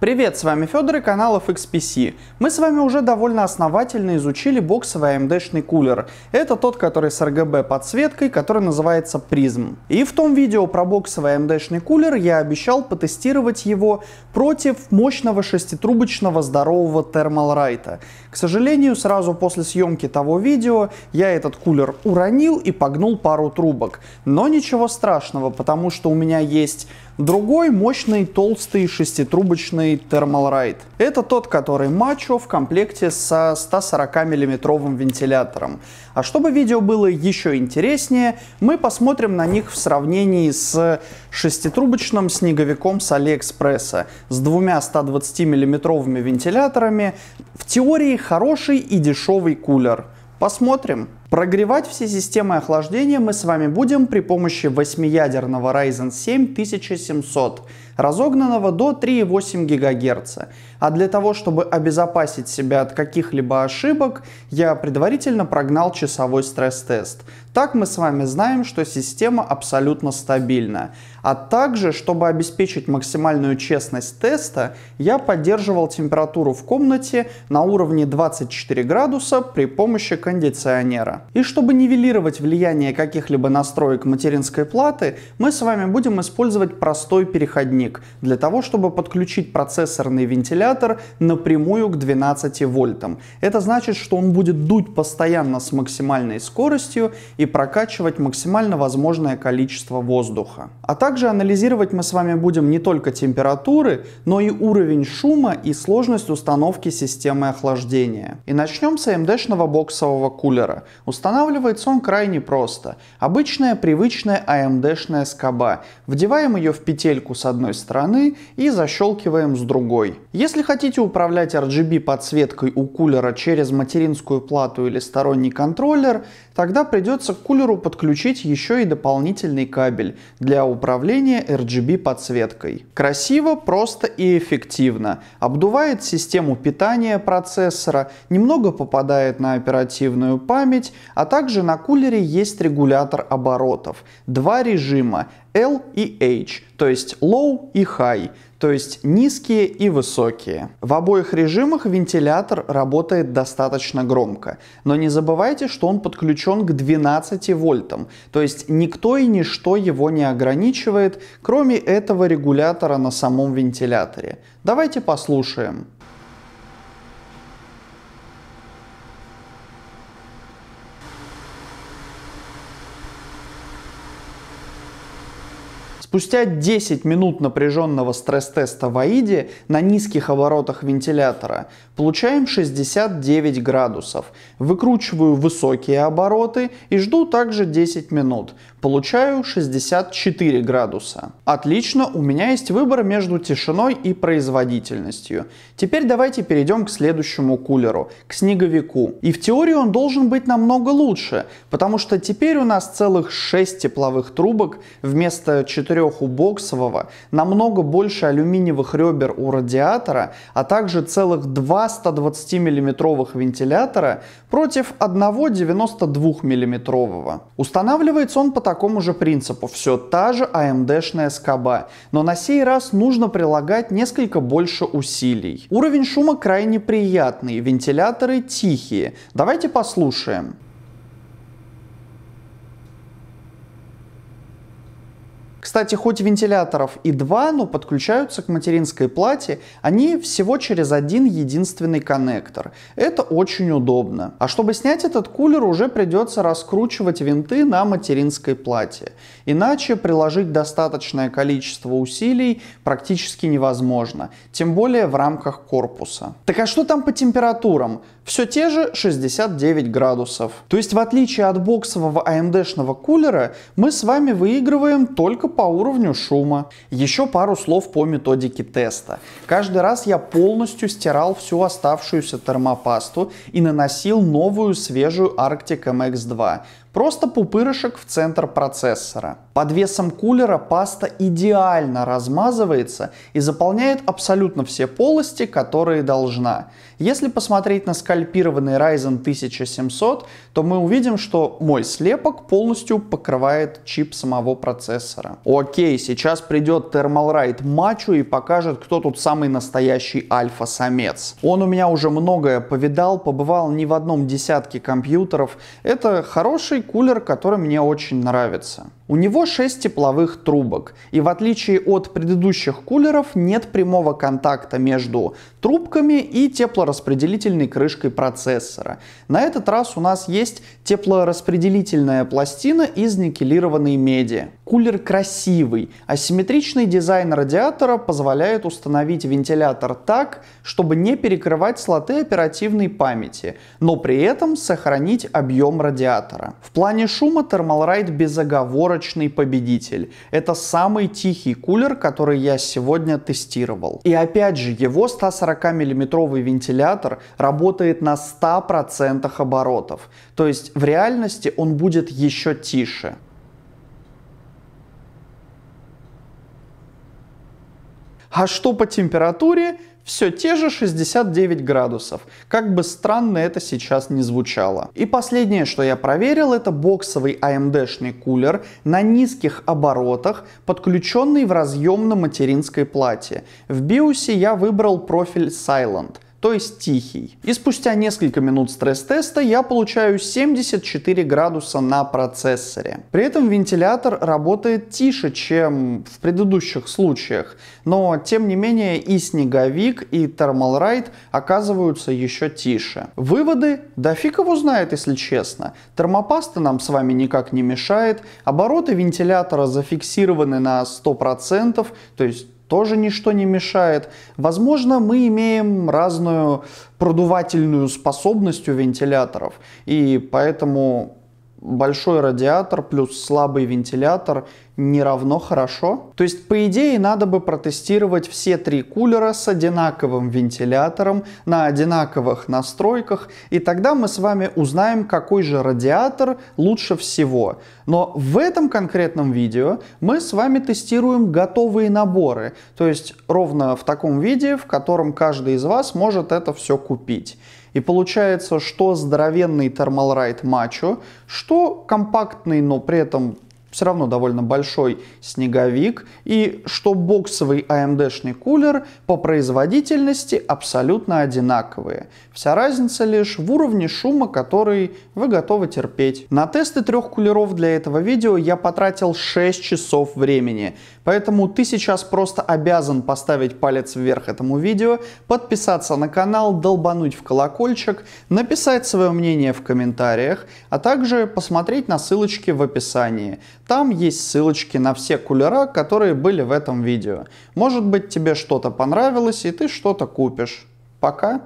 Привет, с вами Федор и канал FXPC. Мы с вами уже довольно основательно изучили боксовый AMD-шный кулер. Это тот, который с RGB подсветкой, который называется Prism. И в том видео про боксовый AMD-шный кулер я обещал потестировать его против мощного шеститрубочного здорового Right. К сожалению, сразу после съемки того видео я этот кулер уронил и погнул пару трубок. Но ничего страшного, потому что у меня есть Другой мощный толстый шеститрубочный Thermalright. Это тот, который мачо в комплекте со 140 миллиметровым вентилятором. А чтобы видео было еще интереснее, мы посмотрим на них в сравнении с шеститрубочным снеговиком с Алиэкспресса с двумя 120 миллиметровыми вентиляторами. В теории хороший и дешевый кулер. Посмотрим. Прогревать все системы охлаждения мы с вами будем при помощи 8-ядерного Ryzen 7 1700, разогнанного до 3,8 ГГц. А для того, чтобы обезопасить себя от каких-либо ошибок, я предварительно прогнал часовой стресс-тест. Так мы с вами знаем, что система абсолютно стабильна. А также, чтобы обеспечить максимальную честность теста, я поддерживал температуру в комнате на уровне 24 градуса при помощи кондиционера. И чтобы нивелировать влияние каких-либо настроек материнской платы, мы с вами будем использовать простой переходник для того, чтобы подключить процессорный вентилятор напрямую к 12 вольтам. Это значит, что он будет дуть постоянно с максимальной скоростью и прокачивать максимально возможное количество воздуха. А также анализировать мы с вами будем не только температуры, но и уровень шума и сложность установки системы охлаждения. И начнем с AMD-шного боксового кулера. Устанавливается он крайне просто. Обычная привычная AMD-шная скоба. Вдеваем ее в петельку с одной стороны и защелкиваем с другой. Если хотите управлять RGB подсветкой у кулера через материнскую плату или сторонний контроллер, тогда придется к кулеру подключить еще и дополнительный кабель для управления RGB подсветкой. Красиво, просто и эффективно. Обдувает систему питания процессора, немного попадает на оперативную память, а также на кулере есть регулятор оборотов. Два режима L и H, то есть Low и High, то есть низкие и высокие. В обоих режимах вентилятор работает достаточно громко, но не забывайте, что он подключен к 12 вольтам, то есть никто и ничто его не ограничивает, кроме этого регулятора на самом вентиляторе. Давайте послушаем. Спустя 10 минут напряженного стресс-теста в АИДе на низких оборотах вентилятора получаем 69 градусов. Выкручиваю высокие обороты и жду также 10 минут. Получаю 64 градуса. Отлично, у меня есть выбор между тишиной и производительностью. Теперь давайте перейдем к следующему кулеру, к снеговику. И в теории он должен быть намного лучше, потому что теперь у нас целых 6 тепловых трубок вместо 4 у боксового, намного больше алюминиевых ребер у радиатора, а также целых 2 120 миллиметровых вентилятора против одного 92 миллиметрового. Устанавливается он по такому же принципу, все та же AMD-шная скоба, но на сей раз нужно прилагать несколько больше усилий. Уровень шума крайне приятный, вентиляторы тихие. Давайте послушаем. Кстати, хоть вентиляторов и два, но подключаются к материнской плате они всего через один единственный коннектор. Это очень удобно. А чтобы снять этот кулер, уже придется раскручивать винты на материнской плате. Иначе приложить достаточное количество усилий практически невозможно, тем более в рамках корпуса. Так а что там по температурам? Все те же 69 градусов. То есть в отличие от боксового AMD-шного кулера, мы с вами выигрываем только по уровню шума. Еще пару слов по методике теста. Каждый раз я полностью стирал всю оставшуюся термопасту и наносил новую свежую Arctic MX2. Просто пупырышек в центр процессора. Под весом кулера паста идеально размазывается и заполняет абсолютно все полости, которые должна. Если посмотреть на скальпированный Ryzen 1700, то мы увидим, что мой слепок полностью покрывает чип самого процессора. Окей, сейчас придет Thermalright Мачу и покажет, кто тут самый настоящий альфа-самец. Он у меня уже многое повидал, побывал не в одном десятке компьютеров. Это хороший кулер, который мне очень нравится. У него 6 тепловых трубок, и в отличие от предыдущих кулеров нет прямого контакта между трубками и теплораспределительной крышкой процессора. На этот раз у нас есть теплораспределительная пластина из никелированной меди. Кулер красивый, асимметричный дизайн радиатора позволяет установить вентилятор так, чтобы не перекрывать слоты оперативной памяти, но при этом сохранить объем радиатора. В плане шума Thermalright безоговорочно безоговорочный победитель. Это самый тихий кулер, который я сегодня тестировал. И опять же, его 140 миллиметровый вентилятор работает на 100% оборотов. То есть в реальности он будет еще тише. А что по температуре? Все те же 69 градусов, как бы странно это сейчас не звучало. И последнее, что я проверил, это боксовый AMD-шный кулер на низких оборотах, подключенный в разъем на материнской плате. В биосе я выбрал профиль Silent – то есть тихий. И спустя несколько минут стресс-теста я получаю 74 градуса на процессоре. При этом вентилятор работает тише, чем в предыдущих случаях, но тем не менее и снеговик, и Ride оказываются еще тише. Выводы? Да фиг его знает, если честно. Термопаста нам с вами никак не мешает, обороты вентилятора зафиксированы на 100%, то есть тоже ничто не мешает. Возможно, мы имеем разную продувательную способность у вентиляторов, и поэтому большой радиатор плюс слабый вентилятор не равно хорошо. То есть, по идее, надо бы протестировать все три кулера с одинаковым вентилятором на одинаковых настройках, и тогда мы с вами узнаем, какой же радиатор лучше всего. Но в этом конкретном видео мы с вами тестируем готовые наборы, то есть ровно в таком виде, в котором каждый из вас может это все купить. И получается, что здоровенный Thermalright Macho, что компактный, но при этом все равно довольно большой снеговик, и что боксовый AMD-шный кулер по производительности абсолютно одинаковые. Вся разница лишь в уровне шума, который вы готовы терпеть. На тесты трех кулеров для этого видео я потратил 6 часов времени, поэтому ты сейчас просто обязан поставить палец вверх этому видео, подписаться на канал, долбануть в колокольчик, написать свое мнение в комментариях, а также посмотреть на ссылочки в описании. Там есть ссылочки на все кулера, которые были в этом видео. Может быть тебе что-то понравилось и ты что-то купишь. Пока!